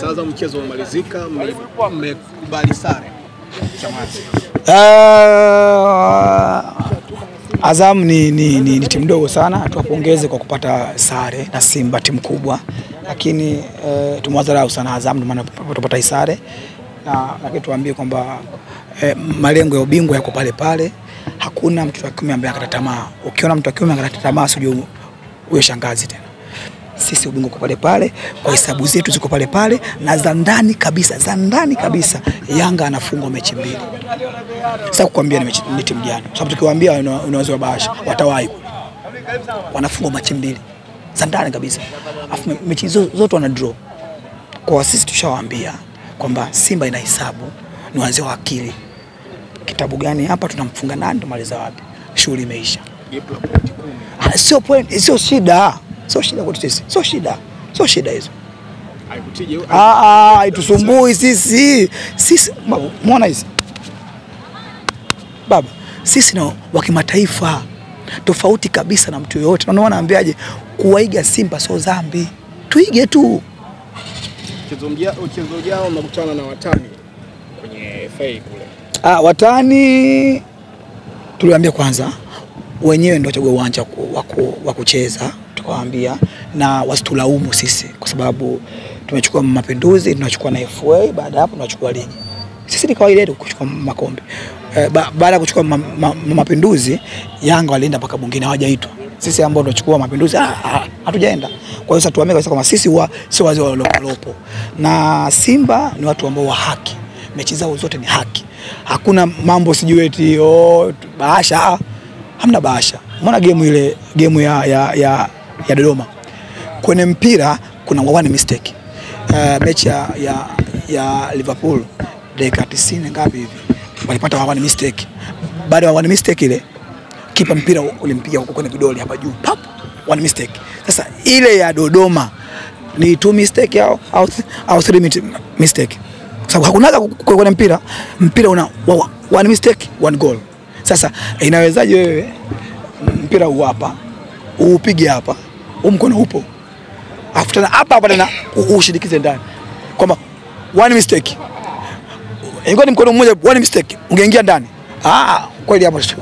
Sasa mchezo umemalizika, mmekubali sare. Uh, Azam ni, ni, ni, ni timu ndogo sana, tuwapongeze kwa kupata sare na Simba timu kubwa, lakini uh, tumewadharau sana Azam, ndio maana tupata sare na lakini tuambie kwamba eh, malengo ya ubingwa yako pale pale. Hakuna mtu wa kiume ambaye akata tamaa. Ukiona mtu wa kiume akata tamaa, sijui huyo shangazi tena. Sisi ubingwa uko pale pale, kwa hesabu zetu ziko pale pale, na za ndani kabisa, za ndani kabisa, Yanga anafungwa mechi mbili. Sasa kukwambia ni timu gani, sababu tukiwaambia unaweza wabahasha, watawahi wanafungwa mechi mbili za ndani kabisa, afu mechi zote wana draw. Kwa sisi tushawaambia kwamba Simba ina hesabu, ni wazee wa akili. Kitabu gani hapa, tunamfunga nani, tumaliza wapi? Shughuli imeisha. Ah, Sio point, sio shida, sio shida kwetu sisi, sio shida, sio shida hizo. Ah, ah, haitusumbui sisi. Sisi muona hizi baba, sisi na wa kimataifa tofauti kabisa na mtu yoyote. Naona wanaambiaje, naambiaje, kuwaiga Simba sio dhambi, tuige tu. mchezo ujao mnakutana na watani kwenye FA kule. Ah, watani tuliwaambia kwanza wenyewe ndio wachagua uwanja wa kucheza, tukawaambia na wasitulaumu sisi, kwa sababu tumechukua mapinduzi, tunachukua na FA, baada hapo tunachukua ligi. Sisi ni kawaida yetu kuchukua makombe. E, ba, baada ya kuchukua ma, ma, ma, mapinduzi, Yanga walienda mpaka bungeni, hawajaitwa. Sisi ambao tunachukua mapinduzi ah, ah, hatujaenda. Kwa hiyo sasa tuamini kabisa kwamba sisi wa, sio wazee wa lopo, na Simba ni watu ambao wa haki, mechi zao zote ni haki hakuna mambo sijui eti oh, bahasha ah, hamna bahasha. Umeona game ile game ya, ya, ya, ya Dodoma kwenye mpira kuna one mistake. Uh, mechi ya, ya, ya Liverpool dakika 90 ngapi hivi walipata one mistake. Baada ya one mistake ile kipa mpira ulimpiga huko kwenye vidole hapa juu pap, one mistake. Sasa ile ya Dodoma ni two mistake au au, au three mistake, kwa sababu hakunaga ku- ku- kwenye mpira, mpira una one mistake one goal. Sasa inawezaje wewe mpira huu hapa uupige hapa, huu mkono upo, afu tena hapa hapa tena ushindikize ndani kwamba one mistake ingekuwa ni mkono mmoja one mistake ungeingia ndani. Ah, kweli hapo sio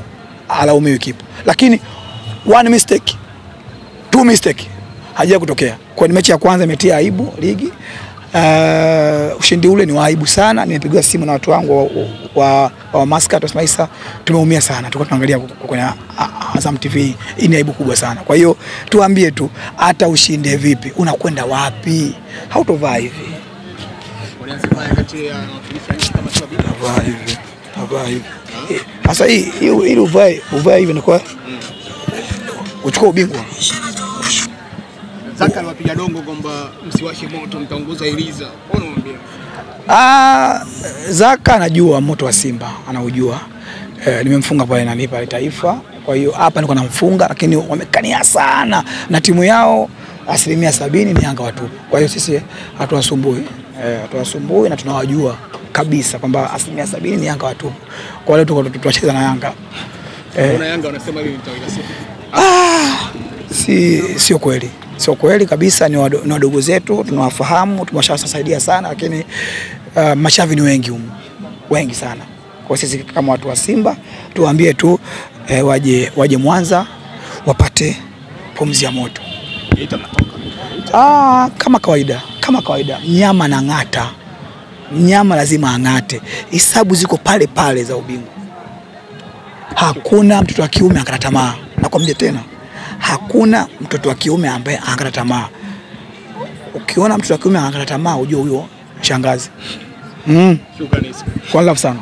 alaumiwi kipa, lakini one mistake two mistake haja kutokea. Kwa ni mechi ya kwanza imetia aibu ligi. Uh, ushindi ule ni wa aibu sana. Nimepigiwa simu na watu wangu wa, wa, wa Maskat wa Smaisa, tumeumia sana, tulikuwa tunaangalia kwenye A- Azam TV. Hii ni aibu kubwa sana. Kwa hiyo tuambie tu, hata ushinde vipi, unakwenda wapi? Hautovaa hivi. Navaa hivi. Eh, Sasa hii ili uvae uvae hivi inakuwa uchukua ubingwa. Zaka aliwapiga dongo kwamba msiwashe moto mtaunguza iliza. Mbona unamwambia? Ah, Zaka anajua moto wa Simba anaujua. E, nimemfunga pale nani pale Taifa. Kwa hiyo hapa niko namfunga, lakini wamekania sana na timu yao asilimia sabini ni Yanga watupu. Kwa hiyo sisi hatuwasumbui eh, hatuwasumbui na tunawajua kabisa kwamba asilimia sabini ni Yanga watupu. Kwa hiyo tuko tunacheza na Yanga eh, Yanga wanasema hivi litawila Ah, si sio kweli, sio kweli kabisa. Ni wado- ni wadogo zetu, tunawafahamu, tumeshawasaidia sana, lakini uh, mashavi ni wengi humu, wengi sana. Kwa sisi kama watu wa Simba tuwaambie tu eh, waje, waje Mwanza wapate pumzi ya moto. Ah, kama kawaida, kama kawaida, mnyama na ng'ata, mnyama lazima ang'ate. Hisabu ziko pale pale za ubingwa. Hakuna mtoto wa kiume akata tamaa, nakwambia tena, hakuna mtoto wa kiume ambaye angata tamaa. Ukiona mtoto wa kiume angata tamaa, ujue huyo shangazi. Mm, Shukrani. kwa sana.